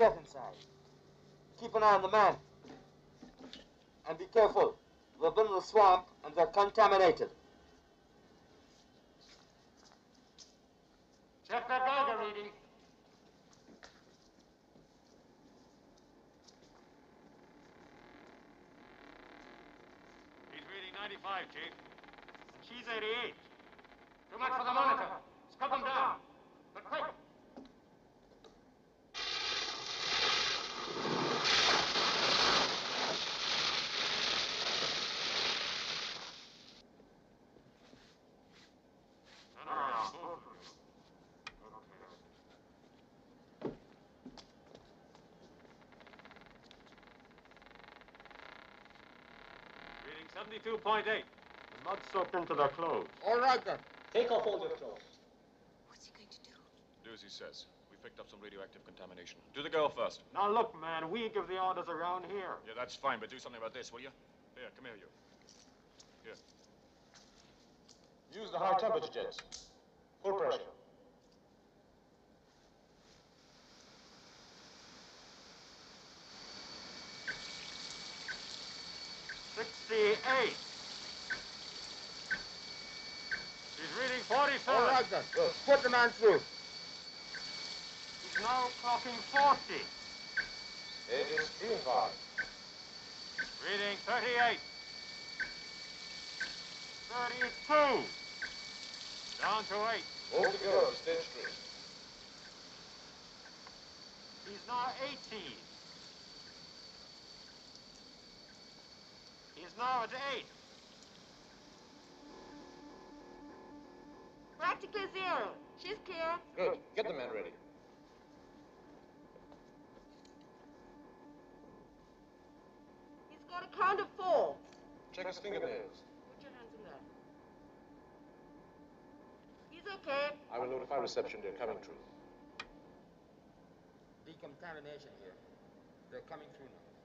death inside. Keep an eye on the man. And be careful. They've been in the swamp and they're contaminated. Check that Geiger reading. He's reading 95, Chief. And she's 88. Too much for the monitor. Scrub them down. But quick. Turn around, both of you. Okay. Reading 72.8. The mud soaked into their clothes. All right then. Take off all your clothes. What's he going to do? Do as he says. We picked up some radioactive contamination. Do the girl first. Now look, man, we give the orders around here. Yeah, that's fine, but do something about this, will you? Here, come here, you. Here. Use the high temperature jets. Full pressure. Sixty-eight. He's reading forty-seven. All right then. Put the man through. He's now clocking forty. It is and. Reading thirty-eight. Thirty-two. Down to eight. Move the girl to stage three. He's now eighteen. He's now at eight. Practically zero. She's clear. Good. Get the men ready. He's got a count of four. Check his fingernails. Put your hands in there. He's okay. I will notify reception they're coming through. Decontamination here. They're coming through now.